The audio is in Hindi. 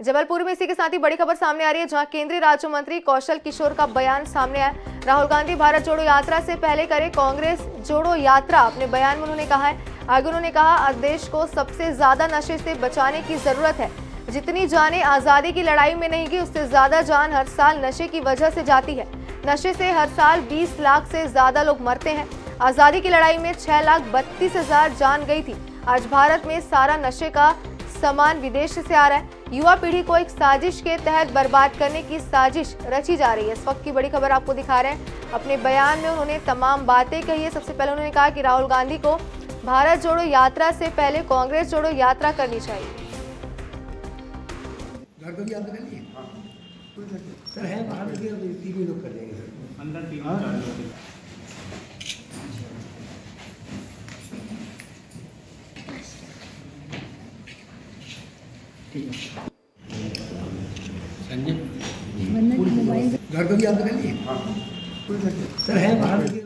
जबलपुर में इसी के साथ ही बड़ी खबर सामने आ रही है, जहाँ केंद्रीय राज्य मंत्री कौशल किशोर का बयान सामने आया। राहुल गांधी भारत जोड़ो यात्रा से पहले करे कांग्रेस जोड़ो यात्रा, अपने बयान में उन्होंने कहा है। आगे उन्होंने कहा देश को सबसे ज़्यादा नशे से बचाने की ज़रूरत है। जितनी जाने आज़ादी की लड़ाई में नहीं गई, उससे ज़्यादा जान हर साल नशे की वजह से जाती है। नशे से हर साल 20 लाख से ज़्यादा लोग मरते हैं। आज़ादी की लड़ाई में छह लाख बत्तीस हज़ार जान गई थी। आज भारत में सारा नशे का सामान विदेश से आ रहा है। युवा पीढ़ी को एक साजिश के तहत बर्बाद करने की साजिश रची जा रही है। इस वक्त की बड़ी खबर आपको दिखा रहे हैं। अपने बयान में उन्होंने तमाम बातें कही है। सबसे पहले उन्होंने कहा कि राहुल गांधी को भारत जोड़ो यात्रा से पहले कांग्रेस जोड़ो यात्रा करनी चाहिए। कर लिए सर है बाहर तीन लोग कर देंगे अंदर तीन हाँ? लोग हैं। घर को भी आप कर लिए सर है बाहर लगे